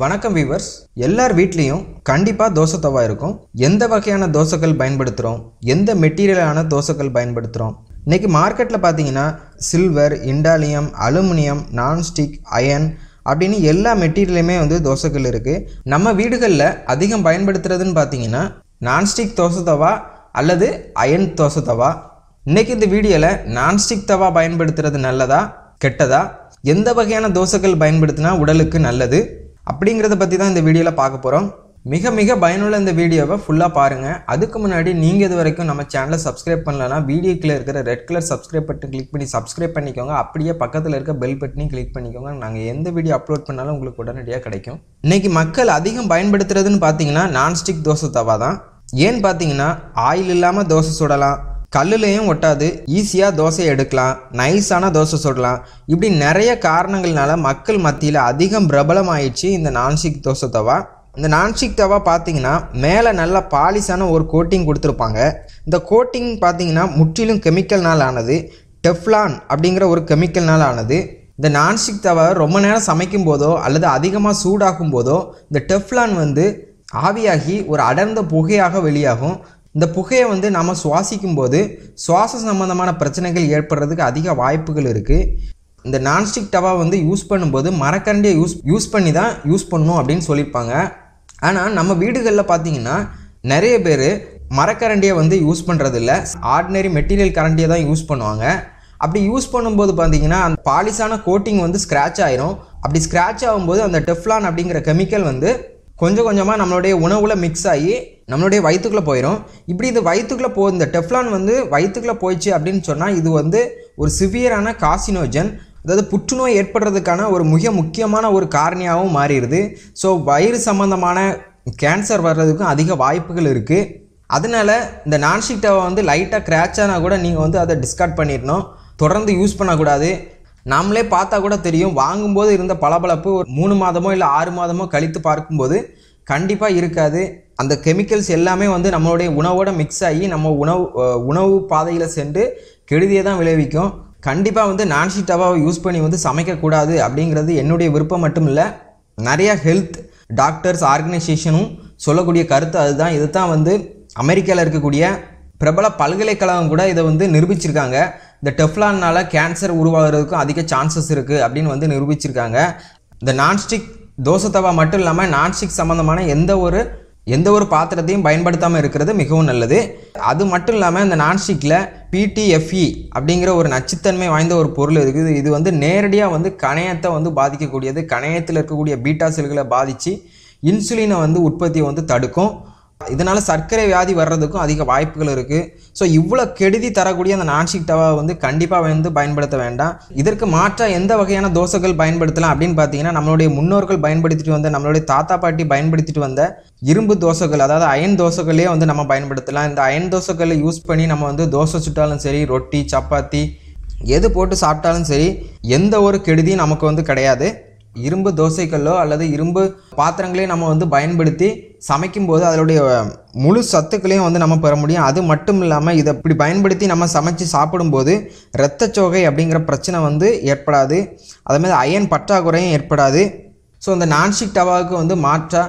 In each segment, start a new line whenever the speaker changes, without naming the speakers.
வணக்கம் வீவர்ஸ் எல்லார் வீட்லேயும் கண்டிப்பாக தோசை தவா இருக்கும். எந்த வகையான தோசைகள் பயன்படுத்துகிறோம் எந்த மெட்டீரியலான தோசைகள் பயன்படுத்துகிறோம் இன்றைக்கி மார்க்கெட்டில் பார்த்தீங்கன்னா silver Indalium aluminium nonstick iron அப்படின்னு எல்லா மெட்டீரியலுமே வந்து தோசைகள் இருக்குது நம்ம வீடுகளில் அதிகம் பயன்படுத்துறதுன்னு பார்த்தீங்கன்னா நான்ஸ்டிக் தோசை தவா அல்லது அயன் தோசை தவா. இன்னைக்கு இந்த வீடியோவில் நான்ஸ்டிக் தவா பயன்படுத்துறது நல்லதா கெட்டதா? எந்த வகையான தோசைகள் பயன்படுத்தினா உடலுக்கு நல்லது? அப்படிங்கிறத பற்றி தான் இந்த வீடியோவில் பார்க்க போகிறோம் மிக மிக பயனுள்ள இந்த வீடியோவை ஃபுல்லாக பாருங்கள் அதுக்கு முன்னாடி நீங்கள் இது வரைக்கும் நம்ம சேனலை சப்ஸ்கிரைப் பண்ணலன்னா வீடியோக்கில் இருக்கிற red colour subscribe button click பண்ணி சப்ஸ்கிரைப் பண்ணிக்கோங்க. அப்படியே பக்கத்தில் இருக்க பெல் பட்டனையும் கிளிக் பண்ணிக்கோங்க. நாங்கள் எந்த வீடியோ அப்லோட் பண்ணாலும் உங்களுக்கு உடனடியாக கிடைக்கும். இன்றைக்கி மக்கள் அதிகம் பயன்படுத்துறதுன்னு பார்த்தீங்கன்னா நான்ஸ்டிக் தோசை தவா தான். ஏன்னு பார்த்தீங்கன்னா ஆயில் இல்லாமல் தோசை சுடலாம். கல்லுலேயும் ஒட்டாது ஈஸியாக தோசை எடுக்கலாம் நைஸான தோசை சுடலாம். இப்படி நிறைய காரணங்கள்னால மக்கள் மத்தியில் அதிகம் பிரபலமாயிடுச்சு இந்த நான்ஸ்டிக் தோசை தவா. இந்த நான்ஸ்டிக் தவா பார்த்தீங்கன்னா மேலே நல்ல பாலிஷான ஒரு கோட்டிங் கொடுத்துருப்பாங்க. இந்த கோட்டிங் பார்த்தீங்கன்னா முற்றிலும் கெமிக்கல்னால் ஆனது டெஃப்லான் அப்படிங்கிற ஒரு கெமிக்கல்னால் ஆனது. இந்த நான்ஸ்டிக் தவா ரொம்ப நேரம் சமைக்கும் போதோ அல்லது அதிகமாக சூடாகும் போதோ இந்த டெஃப்லான் வந்து ஆவியாகி ஒரு அடர்ந்த புகையாக வெளியாகும். இந்த புகையை வந்து நம்ம சுவாசிக்கும் போது சுவாச சம்பந்தமான பிரச்சனைகள் ஏற்படுறதுக்கு அதிக வாய்ப்புகள் இருக்குது இந்த நான்ஸ்டிக் டவா வந்து யூஸ் பண்ணும்போது மரக்கரண்டியை யூஸ் யூஸ் பண்ணி தான் யூஸ் பண்ணணும் அப்படின்னு சொல்லியிருப்பாங்க. ஆனால் நம்ம வீடுகளில் பார்த்தீங்கன்னா நிறைய பேர் மரக்கரண்டியை வந்து யூஸ் பண்ணுறதில்ல ஆர்டினரி மெட்டீரியல் கரண்டியை தான் யூஸ் பண்ணுவாங்க. அப்படி யூஸ் பண்ணும்போது பார்த்தீங்கன்னா அந்த பாலிஷான கோட்டிங் வந்து ஸ்க்ராட்ச் ஆயிரும். அப்படி ஸ்க்ராட்ச் ஆகும்போது அந்த டெஃப்லான் அப்படிங்கிற கெமிக்கல் வந்து கொஞ்சம் கொஞ்சமாக நம்மளுடைய உணவில் மிக்ஸ் ஆகி நம்மளுடைய வயிற்றுக்குள்ளே போயிடும் இப்படி இது வயிற்றுக்குள்ளே போ இந்த டெஃப்லான் வந்து வயிற்றுக்குள்ளே போயிடுச்சு அப்படின்னு சொன்னால் இது வந்து ஒரு சிவியரான காசினோஜன் அதாவது புற்றுநோய் ஏற்படுறதுக்கான ஒரு மிக முக்கியமான ஒரு காரணியாகவும் மாறிடுது. ஸோ வயிறு சம்மந்தமான கேன்சர் வர்றதுக்கும் அதிக வாய்ப்புகள் இருக்குது அதனால இந்த நான்ஸ்டிக் டவை வந்து லைட்டாக கிராச் ஆனால் கூட நீங்கள் வந்து அதை டிஸ்கார்ட் பண்ணிடணும். தொடர்ந்து யூஸ் பண்ணக்கூடாது. நாமளே பார்த்தா கூட தெரியும் வாங்கும்போது இருந்த பளபளப்பு ஒரு மூணு மாதமோ இல்லை ஆறு மாதமோ கழித்து பார்க்கும்போது கண்டிப்பாக இருக்காது. அந்த கெமிக்கல்ஸ் எல்லாமே வந்து நம்மளுடைய உணவோட மிக்ஸ் ஆகி நம்ம உணவு உணவு பாதையில் சென்று கெடுதியை தான் விளைவிக்கும். கண்டிப்பாக வந்து நான்ஸ்டிக் டவாவை யூஸ் பண்ணி வந்து சமைக்கக்கூடாது அப்படிங்கிறது என்னுடைய விருப்பம் மட்டும் இல்லை. நிறைய ஹெல்த் டாக்டர்ஸ் ஆர்கனைசேஷனும் சொல்லக்கூடிய கருத்து அதுதான். இது தான் வந்து அமெரிக்காவில் இருக்கக்கூடிய பிரபல பல்கலைக்கழகம் கூட இதை வந்து நிரூபிச்சிருக்காங்க. இந்த டெஃப்லான்னால் கேன்சர் உருவாகிறதுக்கும் அதிக சான்சஸ் இருக்குது அப்படின்னு வந்து நிரூபிச்சிருக்காங்க. இந்த நான்ஸ்டிக் தோசை தவா மட்டும் இல்லாமல் நான்ஸ்டிக் சம்மந்தமான எந்த ஒரு எந்த ஒரு பாத்திரத்தையும் பயன்படுத்தாமல் இருக்கிறது மிகவும் நல்லது. அது மட்டும் இல்லாமல் இந்த நான்ஸ்டிக்கில் பிடிஎஃப்இ அப்படிங்கிற ஒரு நச்சுத்தன்மை வாய்ந்த ஒரு பொருள் இருக்குது. இது வந்து நேரடியாக வந்து கணையத்தை வந்து பாதிக்கக்கூடியது. கணையத்தில் இருக்கக்கூடிய பீட்டா செல்களை பாதித்து இன்சுலினை வந்து உற்பத்தியை வந்து தடுக்கும். இதனால் சர்க்கரை வியாதி வர்றதுக்கும் அதிக வாய்ப்புகள் இருக்குது ஸோ இவ்வளோ கெடுதி தரக்கூடிய அந்த நான்ஸ்டிக் டவா வந்து கண்டிப்பாக வந்து பயன்படுத்த வேண்டாம். இதற்கு மாற்றாக எந்த வகையான தோசைகள் பயன்படுத்தலாம் அப்படின்னு பார்த்தீங்கன்னா நம்மளுடைய முன்னோர்கள் பயன்படுத்திட்டு வந்த நம்மளுடைய தாத்தா பாட்டி பயன்படுத்திட்டு வந்த இரும்பு தோசைகள் அதாவது அயன் தோசைகளே வந்து நம்ம பயன்படுத்தலாம். இந்த அயன் தோசைகளை யூஸ் பண்ணி நம்ம வந்து தோசை சுட்டாலும் சரி ரொட்டி சப்பாத்தி எது போட்டு சாப்பிட்டாலும் சரி எந்த ஒரு கெடுதியும் நமக்கு வந்து கிடையாது. இரும்பு தோசைக்கல்லோ அல்லது இரும்பு பாத்திரங்களையும் நம்ம வந்து பயன்படுத்தி சமைக்கும்போது அதனுடைய முழு சத்துக்களையும் வந்து நம்ம பெற முடியும். அது மட்டும் இல்லாமல் இதை இப்படி பயன்படுத்தி நம்ம சமைச்சு சாப்பிடும்போது இரத்தச்சோகை அப்படிங்கிற பிரச்சனை வந்து ஏற்படாது. அதேமாதிரி அயன் பற்றாக்குறையும் ஏற்படாது. ஸோ இந்த நான்ஸ்டிக் டவாவுக்கு வந்து மாற்றாக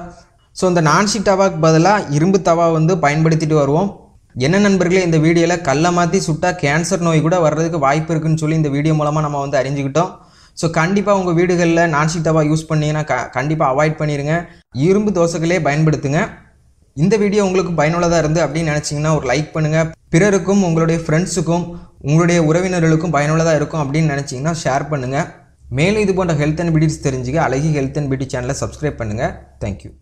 ஸோ இந்த நான்ஸ்டிக் டவாவுக்கு பதிலாக இரும்பு தவா வந்து பயன்படுத்திட்டு வருவோம். என்ன நண்பர்களே இந்த வீடியோவில் கல்லை மாற்றி சுட்டா கேன்சர் நோய் கூட வர்றதுக்கு வாய்ப்பு இருக்குன்னு சொல்லி இந்த வீடியோ மூலமாக நம்ம வந்து அறிஞ்சுக்கிட்டோம். ஸோ கண்டிப்பாக உங்கள் வீடுகளில் நான்ஸ்டிக் தவா யூஸ் பண்ணிங்கன்னா க கண்டிப்பாக அவாய்ட் பண்ணிடுங்க இரும்பு தோசைகளே பயன்படுத்துங்க. இந்த வீடியோ உங்களுக்கு பயனுள்ளதாக இருந்து அப்படின்னு நினச்சிங்கன்னா ஒரு லைக் பண்ணுங்கள் பிறருக்கும் உங்களுடைய ஃப்ரெண்ட்ஸுக்கும் உங்களுடைய உறவினர்களுக்கும் பயனுள்ளதாக இருக்கும் அப்படின்னு நினச்சிங்கன்னா ஷேர் பண்ணுங்கள் மேலும் இது போன்ற ஹெல்த் அண்ட் பியூட்டிஸ் தெரிஞ்சுக்க அழகி ஹெல்த் அண்ட் பியூட்டி சேனலை சப்ஸ்கிரைப் பண்ணுங்கள் தேங்க்யூ